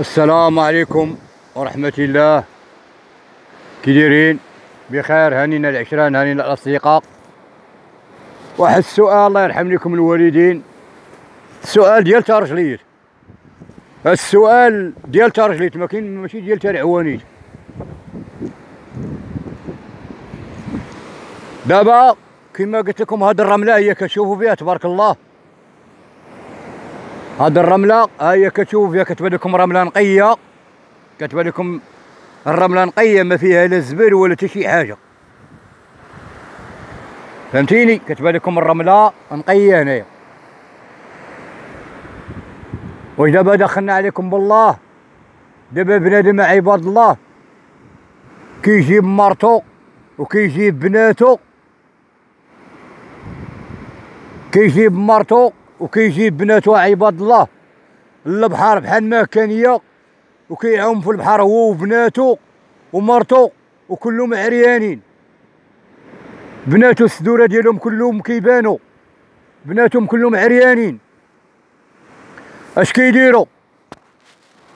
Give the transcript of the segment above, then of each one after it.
السلام عليكم ورحمة الله. كي دايرين بخير. هانينا العشران هانينا الأصدقاء. واحد السؤال الله يرحم لكم الوالدين. السؤال ديال تارجليت السؤال ديال تارجليت ما كاين ماشي ديال تاع العوانيت دابا كما قلت لكم هاد الرملة هي كتشوفوا فيها تبارك الله. هاد الرملة هي كتشوفوا فيها كتبان لكم رملة نقية. كتبان لكم الرملة نقية ما فيها لا زبل ولا حتى شي حاجة. فهمتيني؟ كتبان لكم الرملة نقية هنايا. ودابا دخلنا عليكم بالله؟ دابا بنادم عباد الله. كيجيب مرتو وكيجيب بناتو كيجيب مرتو وكيجيب بناتو عباد الله للبحر بحال ما كان هي وكيعوم في البحر هو وبناتو ومرتو وكلهم عريانين. بناتو السدورة ديالهم كلهم كيبانوا. بناتهم كلهم عريانين. اش كيديروا؟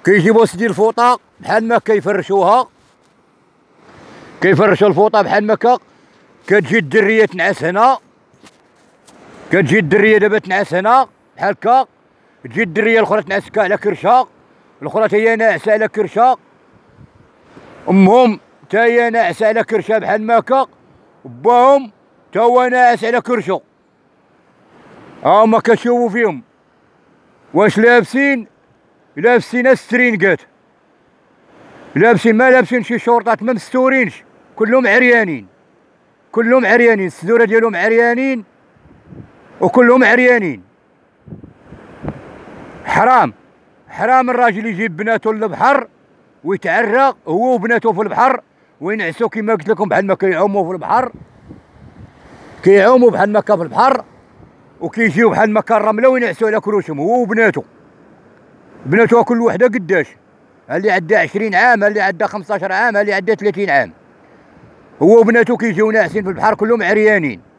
كيجيبوا سدي الفوطة بحال ما كيفرشوها. كيفرشوا الفوطة بحال ما كتجي الدرية تنعس هنا. كتجي الدرية دابا تنعس هنا بحال هكا. تجي الدرية الأخرى تنعس على كرشها الأخرى هي ناعسة على كرشها أمهم تا هي ناعسة على كرشها بحال ما هكا. باهم تا هو ناعس على كرشو هاهما كتشوفوا فيهم. واش لابسين؟ لابسين السترينكات لابسين ما لابسين شي شورطات ما مستورينش. كلهم عريانين. كلهم عريانين. السدورة ديالهم عريانين. وكلهم عريانين. حرام. حرام الراجل يجيب بناته للبحر ويتعرق هو وبناته في البحر وينعسوا كما قلت لكم بحال ما كيعوموا في البحر. كيعوموا بحال ما في البحر وكيجيو بحال ما الرمله وينعسوا على كروشهم هو وبناته. بناته كل وحدة قداش؟ اللي عندها 20 عام اللي عندها 15 عام اللي عندها 30 عام. هو وبناته كيجيو ناعسين في البحر كلهم عريانين.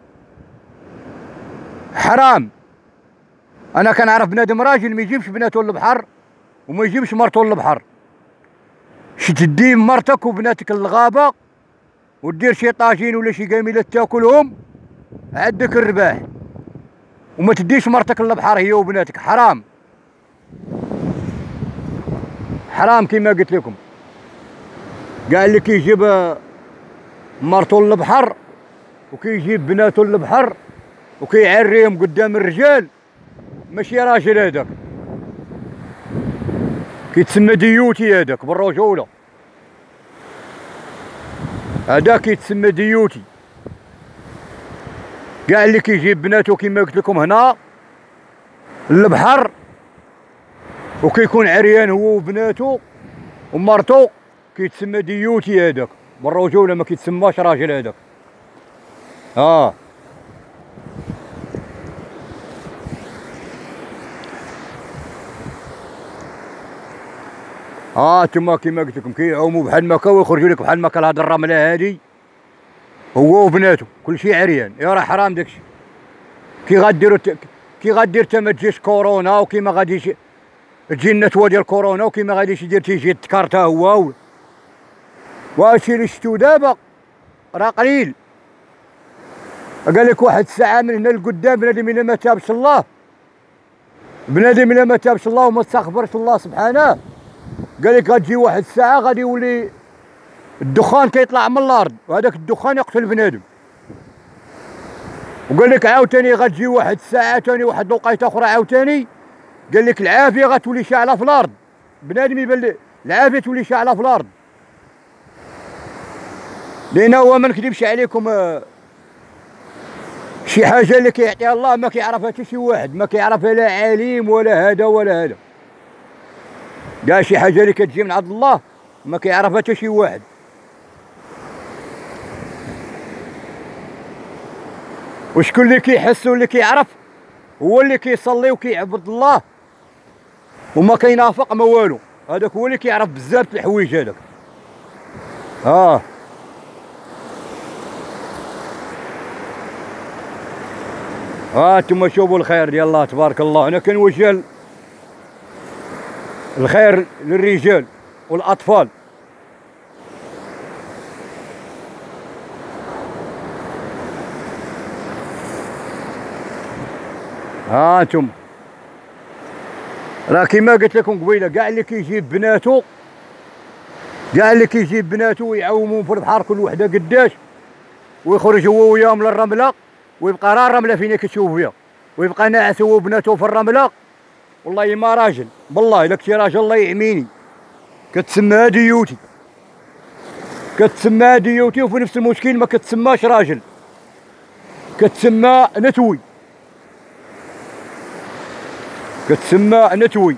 حرام. أنا كنعرف بنادم راجل ما يجيبش بناته للبحر وما يجيبش مرته للبحر. شي تدي مرتك وبناتك للغابه ودير شي طاجين ولا شي قاميله تاكلهم عندك الرباح. وما تديش مرتك للبحر هي وبناتك حرام. حرام كما قلت لكم. قال لك يجيب مرته للبحر وكيجيب بناته للبحر وكيعريهم قدام الرجال. ماشي راجل هذاك. كيتسمى ديوثي هذاك بالرجولة. هذا كيتسمى ديوثي. كاع اللي كيجيب بناتو كما قلت لكم هنا للبحر. وكيكون عريان هو وبناتو ومرتو. كيتسمى ديوتي هذاك. بالرجولة ما كيتسماش راجل هذاك. آه. آه تما كيما قلت لكم كيعوموا بحال مكا ويخرجوا لك بحال مكا هاد الرملة هادي. هو وبناتو كل شيء عريان يا راه حرام داكشي كي غديروا كي غدير تا ما تجيش كورونا وكي ما غاديش تجي النتوة ديال كورونا وكي ما غاديش يدير تيجي تكارتا هو. وهادشي اللي شفتو دابا؟ راه قليل. قال لك واحد الساعة من هنا لقدام بنادم الا ما تابش الله. بنادم الا ما تابش الله وما استغفرش الله سبحانه. قال لك غتجي واحد الساعة غادي يولي الدخان كيطلع من الأرض وهذاك الدخان يقتل بنادم. وقال لك عاوتاني غتجي واحد الساعة ثاني واحد الوقيتة أخرى عاوتاني. قال لك العافية غتولي شاعلة في الأرض. بنادم يبان العافية تولي شاعلة في الأرض. لأن هو ما نكذبش عليكم آه، شي حاجة اللي كيعطيها الله ما كيعرفها حتى شي واحد ما كيعرفها لا عليم ولا هذا ولا هذا. كاع شي حاجة اللي كتجي من عند الله ما كيعرفها حتى شي واحد. وشكون اللي كيحس واللي كيعرف؟ هو اللي كيصلي وكيعبد الله. وما كينافق ما والو. هذاك هو اللي كيعرف بزاف الحوايج هذاك آه ها أنتم شوفوا الخير الله تبارك الله. أنا كنوجه الخير للرجال والأطفال؟ ها أنتم راه كيما قلت لكم قبيلة كاع اللي كيجيب بناتو كاع اللي كيجيب بناتو ويعومون في البحر كل وحدة قداش ويخرج هو وياهم للرملة. ويبقى راه الرمله فين كتشوف فيها ويبقى ناعس هو وبناتو في الرملة. والله ما راجل. بالله إلا كنتي راجل الله يعميني كتسمى ديوتي. كتسمى ديوتي وفي نفس المشكل ما كتسماش راجل. كتسمى نتوي. كتسمى نتوي.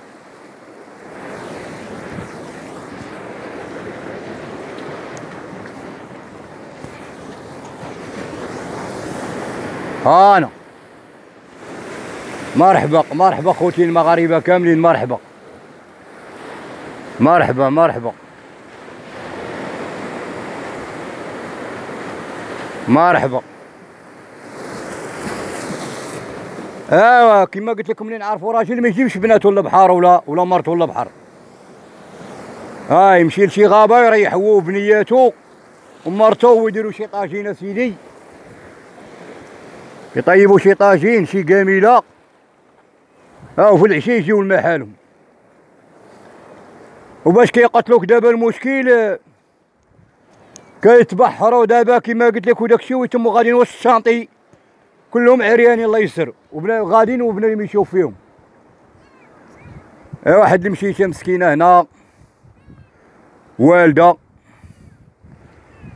هانا مرحبا مرحبا خوتي المغاربة كاملين مرحبا. مرحبا مرحبا. مرحبا. ايوا كما قلت لكم منين نعرفوا راجل ما يجيبش بناته للبحر ولا ولا مرته للبحر ها يمشي لشي غابة يريح هو وبنياته ومرته ويديروا شي طاجين سيدي. يطيبوا شي طاجين شي قاميله ها وفي العشيه يجيو لمحالهم وباش كيقتلوك دابا المشكل كيتبحروا دابا كما قلت لك وداك الشيء ويتموا غاديين وسط الشانطي. كلهم عريانين الله يسر وبنا غاديين وبنا اللي يشوف فيهم. واحد المشيشه مسكينة هنا والدة.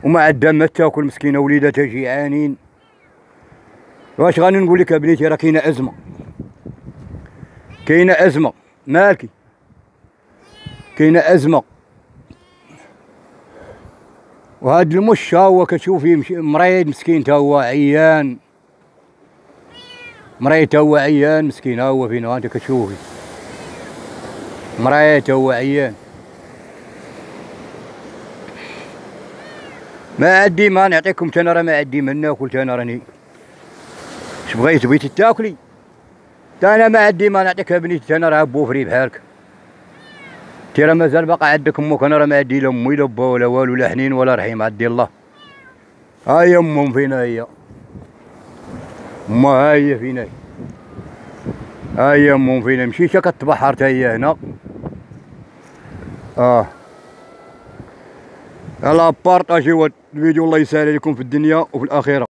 وما عندها ما تاكل مسكينة وليداتها جيعانين واش غادي نقول لك بنيتي؟ راه كاينة أزمة. كاينة أزمة. مالكي؟ كاينة أزمة. وهاد المش هو كتشوفي مريض مسكين تا هو عيان. مريض تا هو عيان مسكين. ها هو فين؟ انت كتشوفي مريض تا هو عيان. ما عندي ما نعطيكم أنا راه ما عندي ما ناكل أنا راني اش بغيت بغيتي تاكلي تا أنا ما عندي ما نعطيك بنيتي أنا راه بوفري بحالك. تي راه مازال باقا عندك أمك أنا راه ما عندي لا أمي لا با ولا والو لا حنين ولا رحيم عندي الله. ها هي أمهم فينا هي. ما هي فينا. ها هي أمهم فينا. مشيتها كتبحر تا هي هنا. آه. يلا بارطاجيو الفيديو الله يسهل عليكم في الدنيا وفي الآخرة.